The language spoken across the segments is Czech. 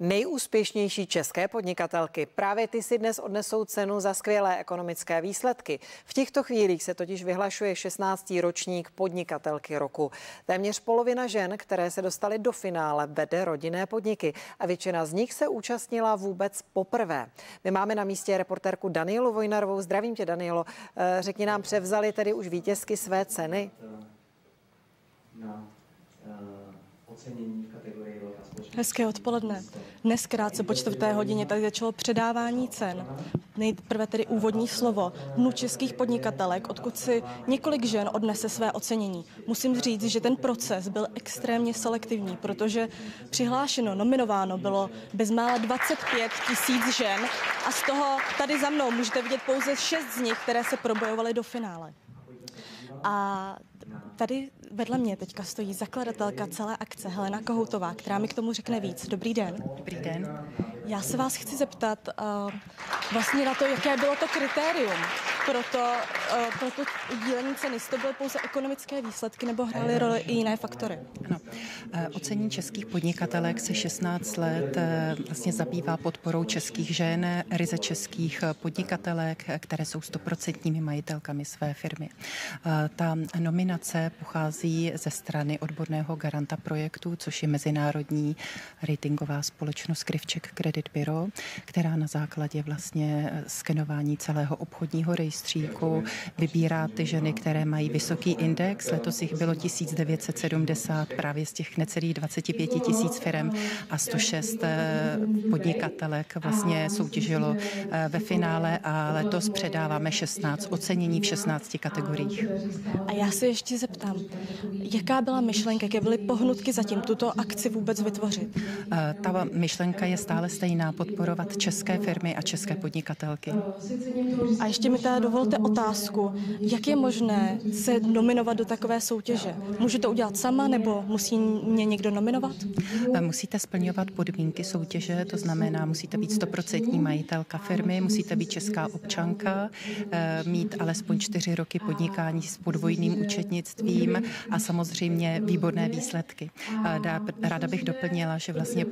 Nejúspěšnější české podnikatelky. Právě ty si dnes odnesou cenu za skvělé ekonomické výsledky. V těchto chvílích se totiž vyhlašuje 16. ročník podnikatelky roku. Téměř polovina žen, které se dostaly do finále, vede rodinné podniky a většina z nich se účastnila vůbec poprvé. My máme na místě reportérku Danielu Vojnarovou. Zdravím tě, Danielo. Eh, řekni nám, převzali tedy už vítězky své ceny? Na, uh ocenění v kategorii Velká společnost. Hezké odpoledne. Dnes krátce po čtvrté hodině tady začalo předávání cen. Nejprve tedy úvodní slovo Dnu českých podnikatelek, odkud si několik žen odnese své ocenění. Musím říct, že ten proces byl extrémně selektivní, protože přihlášeno, nominováno bylo bezmála 25 tisíc žen a z toho tady za mnou můžete vidět pouze šest z nich, které se probojovaly do finále. A tady vedle mě teďka stojí zakladatelka celé akce Helena Kohoutová, která mi k tomu řekne víc. Dobrý den. Dobrý den. Já se vás chci zeptat uh, vlastně na to, jaké bylo to kritérium pro to, uh, pro to udílení ceny. To byly pouze ekonomické výsledky nebo hrály roli i jiné faktory? Ano. Uh, ocení českých podnikatelek se 16 let vlastně zabývá podporou českých žen, ryze českých podnikatelek, které jsou stoprocentními majitelkami své firmy. Ta nominace pochází ze strany odborného garanta projektu, což je mezinárodní ratingová společnost Krivček Credit Bureau, která na základě vlastně eh, skenování celého obchodního rejstříku vybírá ty ženy, které mají vysoký index. Letos jich bylo 1970 právě z těch necelých 25 tisíc firm a 106 eh, podnikatelek vlastně soutěžilo eh, ve finále a letos předáváme 16 ocenění v 16 kategoriích. A já se ještě zeptám, jaká byla myšlenka, jaké byly pohnutky zatím tuto akci vůbec vytvořit? Ta myšlenka je stále stejná podporovat české firmy a české podnikatelky. A ještě mi dovolte otázku, jak je možné se nominovat do takové soutěže? Můžu to udělat sama nebo musí mě někdo nominovat? Musíte splňovat podmínky soutěže, to znamená, musíte být stoprocentní majitelka firmy, musíte být česká občanka, eh, mít alespoň čtyři roky podnikání s podvojným účetnictvím a samozřejmě výborné výsledky. Ráda bych doplnila, že vlastně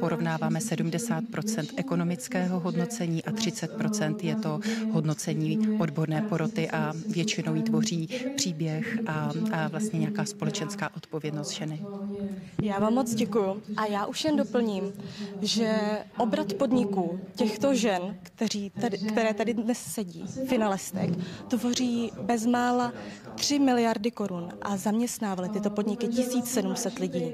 porovnáváme 70 50 ekonomického hodnocení a 30% je to hodnocení odborné poroty a většinou jí tvoří příběh a, a vlastně nějaká společenská odpovědnost ženy. Já vám moc děkuji a já už jen doplním, že obrat podniků těchto žen, kteří tady, které tady dnes sedí, finalistek, tvoří bezmála 3 miliardy korun a zaměstnávaly tyto podniky 1700 lidí.